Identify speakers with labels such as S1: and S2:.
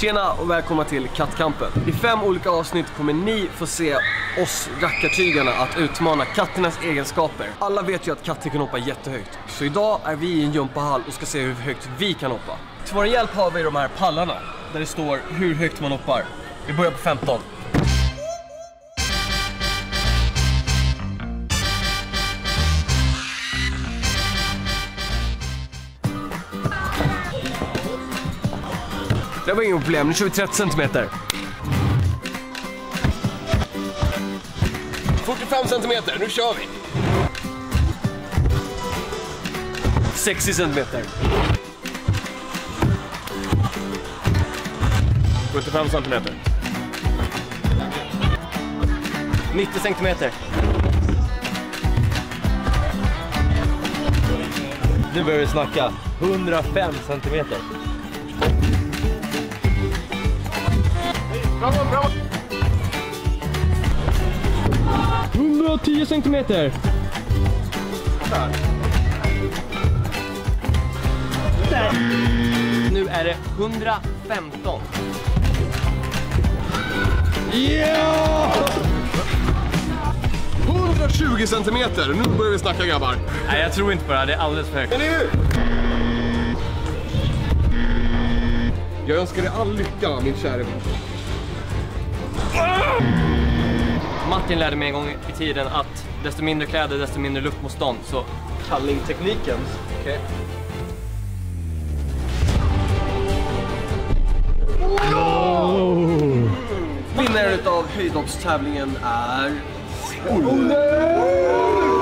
S1: Tjena och välkomna till Kattkampen. I fem olika avsnitt kommer ni få se oss rackartygarna att utmana katternas egenskaper. Alla vet ju att katter kan hoppa jättehögt. Så idag är vi i en gympahall och ska se hur högt vi kan hoppa. Till vår hjälp har vi de här pallarna där det står hur högt man hoppar. Vi börjar på 15. Det var inget problem, nu kör vi 30 centimeter. 45 centimeter, nu kör vi! 60 centimeter. 75 centimeter. 90 centimeter. Nu börjar vi snacka. 105 centimeter. Framåt, framåt! 110 centimeter. Där. Nu är det 115. Ja! 120 centimeter. Nu börjar vi snacka grabbar.
S2: Nej, jag tror inte på det här. Det är alldeles för högt.
S1: Men nu! Jag önskar dig all lycka min kära vän.
S2: Martin lärde mig en gång i tiden att desto mindre kläder, desto mindre luftmotstånd. Så
S1: Kallingtekniken. Okej. Vinnaren utav höjdhoppstävlingen är... Olle!